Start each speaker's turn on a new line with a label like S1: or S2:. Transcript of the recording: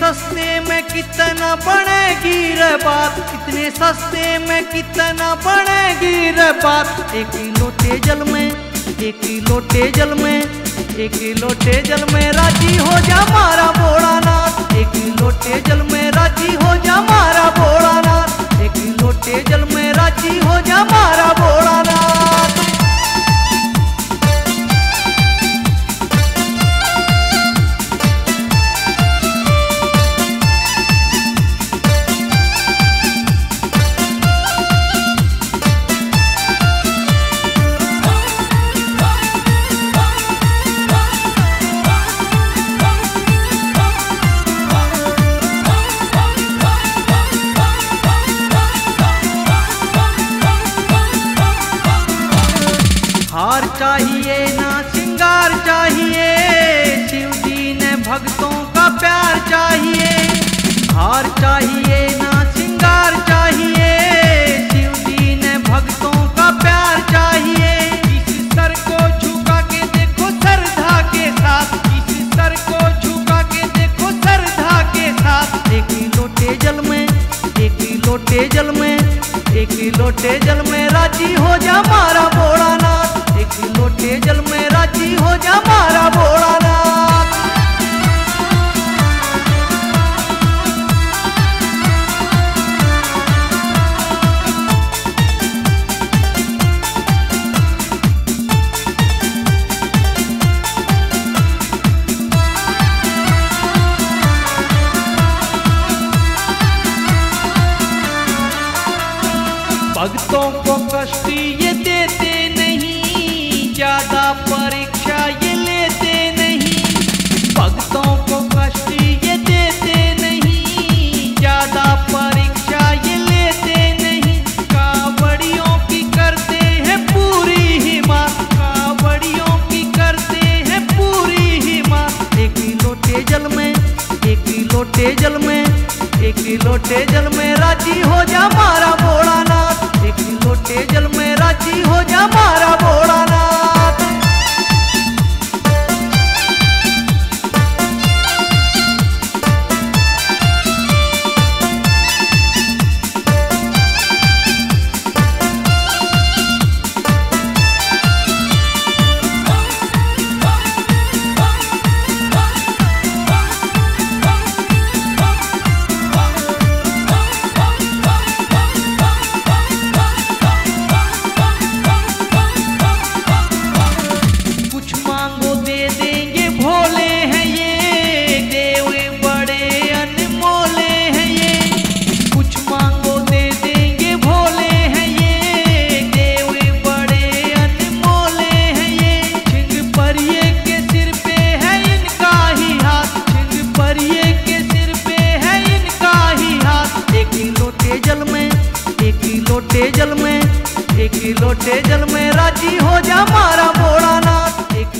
S1: कितना पड़ेगी रे बात? इतने सस्ते में कितना पड़ेगी रे बात? एक किलो तेजल में, एक किलो तेजल में, एक किलो तेजल में राज़ी हो जा मारा बोड़ा नाथ एक किलो तेजल हार चाहिए ना सिंगार चाहिए। शिव जी ने भक्तों का प्यार चाहिए। हार चाहिए ना सिंगार चाहिए। शिव जी ने भक्तों का प्यार चाहिए। इस सर को झुका के देखो श्रद्धा के साथ। इस सर को झुका के देखो श्रद्धा के साथ। एक लोटे जल में, एक लोटे जल में, एक लोटे जल में राज़ी हो जा मारा भक्तों को कष्ट ये देते नहीं, ज़्यादा परीक्षा ये लेते नहीं। भक्तों को कष्ट ये देते नहीं, ज़्यादा परीक्षा ये लेते नहीं। कावड़ियों की करते हैं पूरी ही माँ कावड़ियों की करते हैं पूरी ही माँ एक लोटे जल में, एक लोटे जल में, एक लोटे जल में राज़ी हो जा मारा बोड़ा नाथ लोटे जल में राज़ी एक लोटे जल में राज़ी हो जा मारा भोलानाथ एक